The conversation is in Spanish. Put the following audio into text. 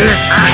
¡Ah!